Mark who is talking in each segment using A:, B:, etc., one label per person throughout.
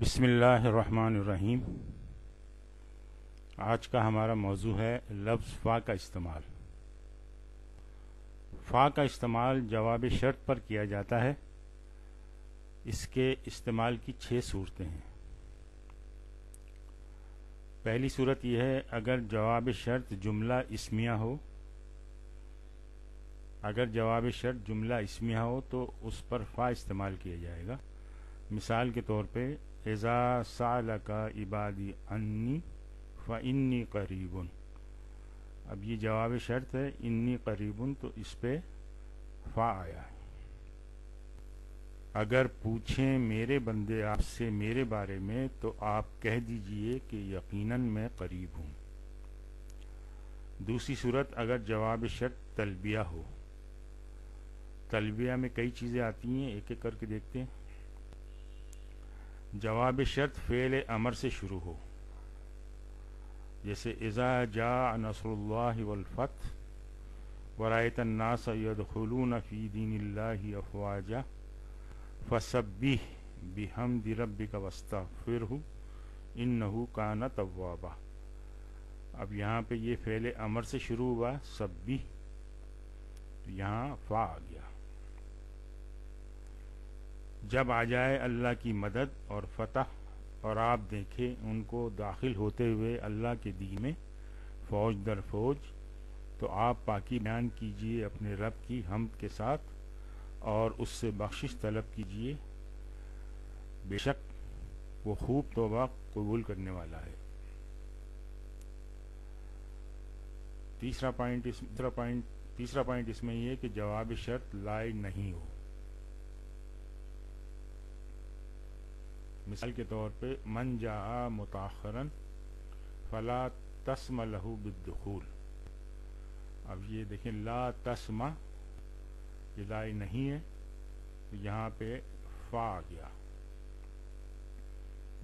A: बिस्मिल्लाहिर्रहमानिर्रहीम। आज का हमारा मौजू है लफ्ज़ फ़ा का इस्तेमाल। फ़ा का इस्तेमाल जवाब शर्त पर किया जाता है। इसके इस्तेमाल की छः सूरतें हैं। पहली सूरत यह है, अगर जवाब शर्त जुमला इसमिया हो, अगर जवाब शर्त जुमला इसमिया हो तो उस पर फ़ा इस्तेमाल किया जाएगा। मिसाल के तौर पे एज़ा साल का इबादी अन्नी फ़ इन्नी करीबन। अब ये जवाब शर्त है, इन्नी करीबन तो इस पे फ़ा आया है। अगर पूछें मेरे बंदे आपसे मेरे बारे में तो आप कह दीजिए कि यकीनन मैं करीब हूँ। दूसरी सूरत, अगर जवाब शर्त तलबिया हो। तलबिया में कई चीज़ें आती हैं एक एक करके देखते हैं। जवाब शर्त फ़ेल अमर से शुरू हो। जैसे, इज़ा जा नसरुल्लाफ़त वरायतन्नास यदखलून फ़ी दीन अफवाजा फसबी बिहम दिरब का वस्ता फिर हूँ इन नहू न तवाबा अब यहाँ पे ये फ़ेल अमर से शुरू हुआ सब्बी तो यहाँ फ़ा आ गया। जब आ जाए अल्लाह की मदद और फतह और आप देखें उनको दाखिल होते हुए अल्लाह के दी में फ़ौज दर फौज तो आप पाकि बयान कीजिए अपने रब की हम के साथ और उससे बख्शिश तलब कीजिए। बेशक वो खूब तोबा कबूल करने वाला है। तीसरा पॉइंट इस, तीसरा पॉइंट तीसरा पॉइंट इसमें यह कि जवाब शर्त लाए नहीं हो। मिसाल के तौर पे, मन जा मुताखरन, फला तस्म लहू बिदखूल अब ये देखें, ला तस्मा, ये लाई नहीं है तो यहाँ पे फा आ गया।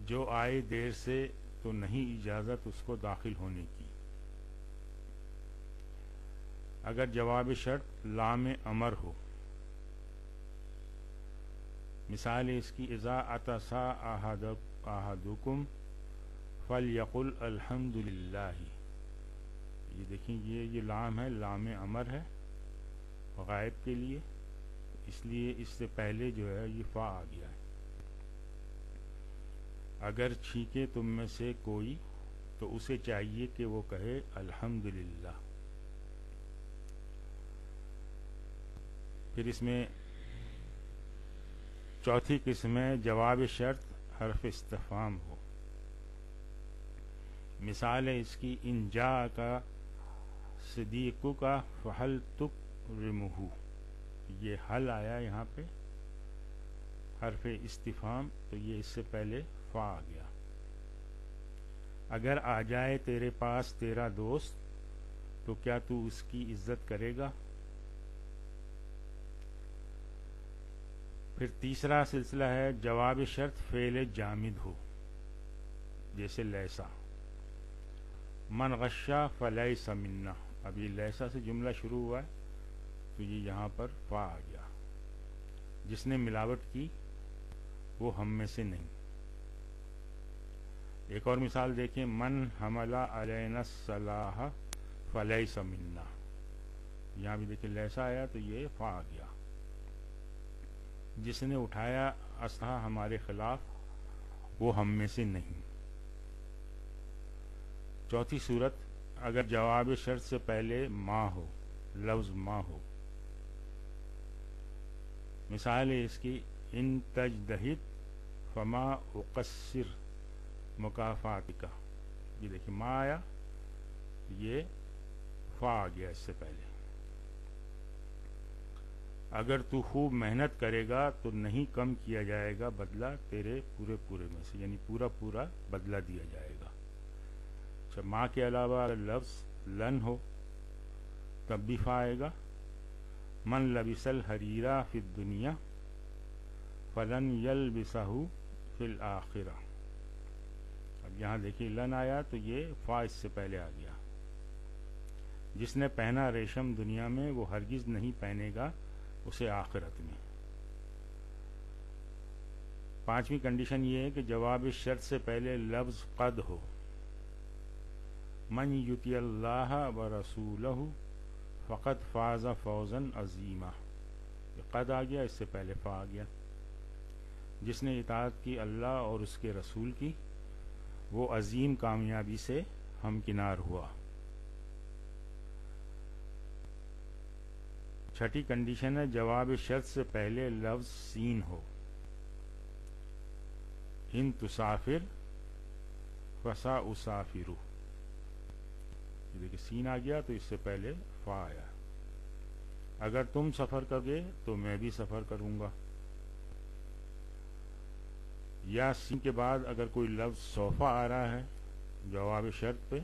A: जो आए देर से तो नहीं इजाज़त उसको दाखिल होने की। अगर जवाब शर्त लाम अमर हो। मिसाल इसकी, इज़ा अतसा आहदुकुम फल यकुल अल्हम्दुलिल्लाह. ये देखिए ये ये लाम है, लाम अमर है, गायब के लिए। इसलिए इससे पहले जो है, ये फ़ा आ गया है। अगर छीके तुम में से कोई तो उसे चाहिए कि वो कहे, अल्हम्दुलिल्लाह. फिर इसमें चौथी किस्म में जवाब शर्त हरफ इस्तफाम हो। मिसाल इसकी, इन जा का सदीकु का फहल तुक रिमहू ये हल आया यहाँ पे, हरफ इस्तीफाम तो ये इससे पहले फा आ गया। अगर आ जाए तेरे पास तेरा दोस्त तो क्या तू उसकी इज़्ज़त करेगा? फिर तीसरा सिलसिला है, जवाब शर्त फेल जामिद हो, जैसे लैसा। मन गशा फलई समिन्ना अब ये लैसा से जुमला शुरू हुआ है तो ये यहाँ पर फा आ गया। जिसने मिलावट की, वो हम में से नहीं। एक और मिसाल देखें, मन हमला अलैना सलाह फलई समिन्ना यहाँ भी देखिए लैसा आया तो ये फा आ गया। जिसने उठाया असहा हमारे खिलाफ, वो हम में से नहीं। चौथी सूरत, अगर जवाब शर्त से पहले माँ हो, लफ्ज माँ हो। मिसाल है इसकी, इन तजदहित फमा उकसर मुकाफात का ये देखिए, माँ आया, ये फा आ गया इससे पहले। अगर तू खूब मेहनत करेगा तो नहीं कम किया जाएगा बदला तेरे पूरे पूरे में से, यानी पूरा पूरा बदला दिया जाएगा। अच्छा माँ के अलावा अगर लफ्ज़ लन हो, तब भी फा आएगा। मन लबिसल हरीरा फिर दुनिया, फलन यल बिसाहू फिल आखिरा। अब यहाँ देखिए, लन आया तो ये फा इससे पहले आ गया। जिसने पहना रेशम दुनिया में, वो हरगिज़ नहीं पहनेगा। उसे आखिरत में पांचवी कंडीशन ये है कि जवाब शर्त से पहले लफ्ज कद हो। मन युति अल्लाह व रसूल फ़कत फ़ाज़ा फ़ौज़न अजीमा। कद आ गया, इससे पहले फ़ा आ गया। जिसने इतात की अल्लाह और उसके रसूल की, वो अजीम कामयाबी से हमकिनार हुआ। छठी कंडीशन है, जवाब शर्त से पहले लफ्ज सीन हो। इन तुसाफिर, फसा उसाफिरू। देखिए सीन आ गया तो इससे पहले फा आया। अगर तुम सफ़र करोगे तो मैं भी सफ़र करूँगा। या सीन के बाद अगर कोई लफ्ज सोफा आ रहा है, जवाब शर्त पे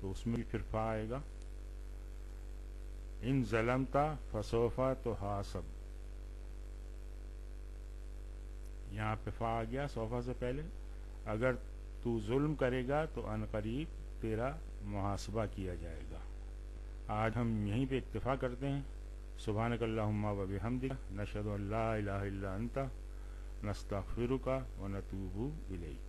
A: तो उसमें भी फिर फा आएगा। इन जलमता फसोफा तो हासब यहाँ पे फा आ गया सोफा से पहले। अगर तू जुल्म करेगा तो अनकरीब तेरा मुहासबा किया जाएगा। आज हम यहीं पे इतफ़ा करते हैं। सुबह वब हमदिका नशद अंता। नस्तफ़िरुका व नतूबू इलैक।